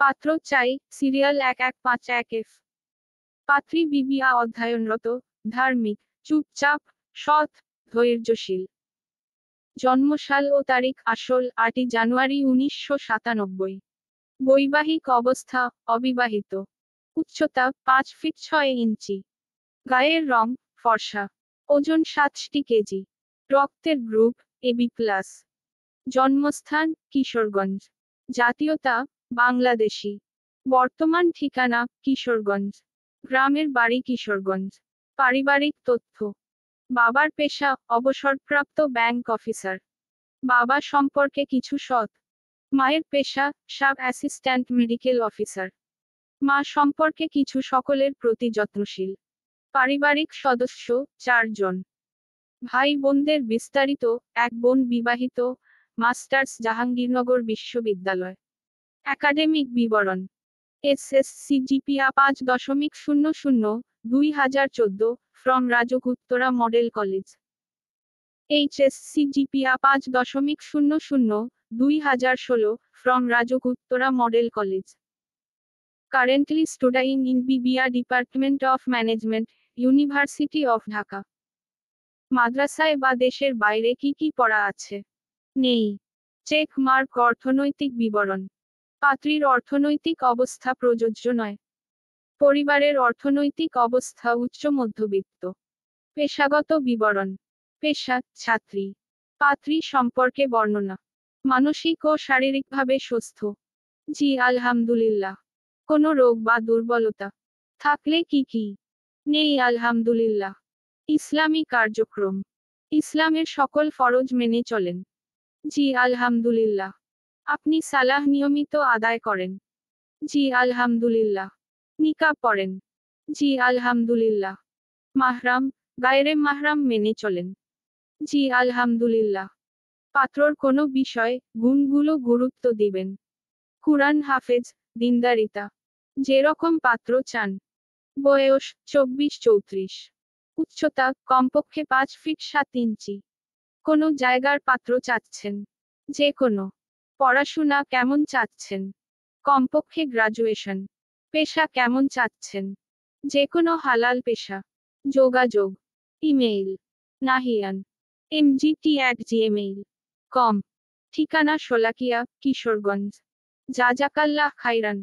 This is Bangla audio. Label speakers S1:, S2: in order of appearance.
S1: পাত্র চাই, সিরিয়াল এক এক পাঁচ এক এফ। পাত্রী বিবিয়া অধ্যয়নরত, ধার্মিক, চুপচাপ, সৎ, ধৈর্যশীল। জন্মসাল ও তারিখ আসল আটই জানুয়ারি উনিশশো সাতানব্বই। বৈবাহিক অবস্থা অবিবাহিত। উচ্চতা পাঁচ ফিট ছয় ইঞ্চি। গায়ের রং ফর্সা। ওজন সাতটি কেজি। রক্তের গ্রুপ এবি প্লাস। জন্মস্থান কিশোরগঞ্জ। জাতীয়তা বাংলাদেশি। বর্তমান ঠিকানা কিশোরগঞ্জ। গ্রামের বাড়ি কিশোরগঞ্জ। পারিবারিক তথ্য। বাবার পেশা অবসরপ্রাপ্ত ব্যাংক অফিসার। বাবা সম্পর্কে কিছু সৎ। মায়ের পেশা সাব অ্যাসিস্ট্যান্ট মেডিকেল অফিসার। মা সম্পর্কে কিছু সকলের প্রতি যত্নশীল। পারিবারিক সদস্য চারজন। ভাই বোনদের বিস্তারিত, এক বোন বিবাহিত, মাস্টার্স জাহাঙ্গীরনগর বিশ্ববিদ্যালয়। একাডেমিক বিবরণ এসএসসি জিপিয়া পাঁচ দশমিক শূন্য শূন্য, দুই হাজার চোদ্দ, from Rajuk Uttara model college. HSC GPA পাঁচ দশমিক শূন্য শূন্য, দুই হাজার ষোলো, from Rajuk Uttara model college. Currently studying in BBA department of management university of Dhaka মাদ্রাসায় বা দেশের বাইরে কি কি পড়া আছে? নেই। চেক মার্ক অর্থনৈতিক বিবরণ। পাত্রীর অর্থনৈতিক অবস্থা প্রযোজ্য নয়। পরিবারের অর্থনৈতিক অবস্থা উচ্চ মধ্যবিত্ত। পেশাগত বিবরণ। পেশা, ছাত্রী। পাত্রী সম্পর্কে বর্ণনা। মানসিক ও শারীরিকভাবে সুস্থ। জি, আলহামদুলিল্লাহ। কোনো রোগ বা দুর্বলতা থাকলে কি কি? নেই, আলহামদুলিল্লাহ। ইসলামী কার্যক্রম। ইসলামের সকল ফরজ মেনে চলেন। জি, আলহামদুলিল্লাহ। আপনি সালাহ নিয়মিত আদায় করেন। জি, আলহামদুলিল্লাহ। নিকাব পড়েন। জি, আলহামদুলিল্লাহ। মাহরাম, গায়রে মাহরাম মেনে চলেন। জি, আলহামদুলিল্লাহ। পাত্রর কোনো বিষয়, গুণগুলো গুরুত্ব দিবেন। কুরআন হাফেজ, দিনদারিতা। যেরকম পাত্র চান। বয়স, চব্বিশ চৌত্রিশ। উচ্চতা, কমপক্ষে পাঁচ ফিট সাত ইঞ্চি। কোনো জায়গার পাত্র চাচ্ছেন। যে কোনো। পড়াশোনা কেমন চাচ্ছেন? কমপক্ষে গ্রাজুয়েশন পেশা কেমন চাচ্ছেন? যে কোনো হালাল পেশা। যোগাযোগ। Email Nahiyan. MGT at Gmail com ঠিকানা শোলাকিয়া, কিশোরগঞ্জ। জাজাকাল্লা খাইরান